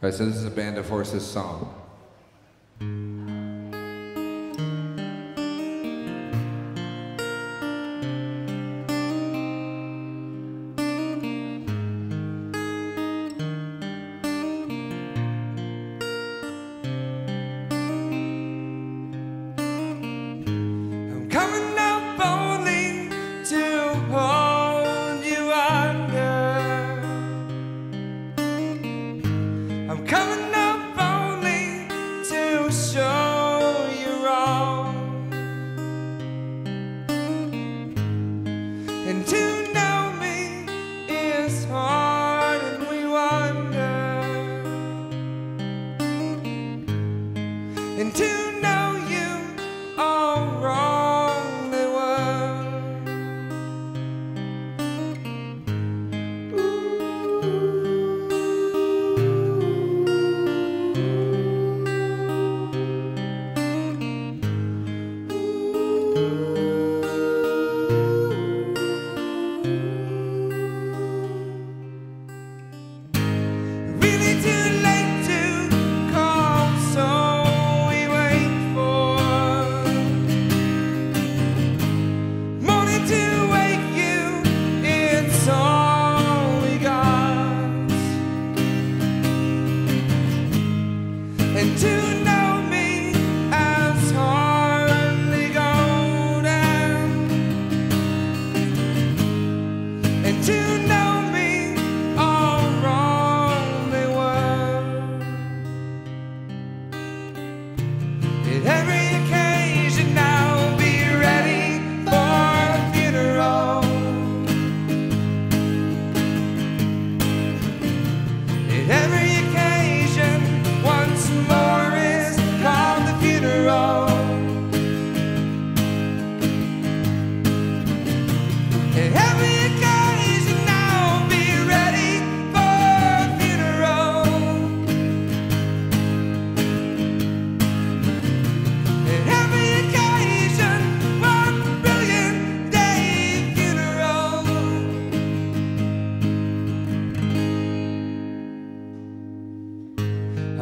So this is a Band of Horses song.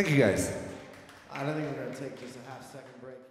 Thank you guys. I don't think we're going to take just a half second break.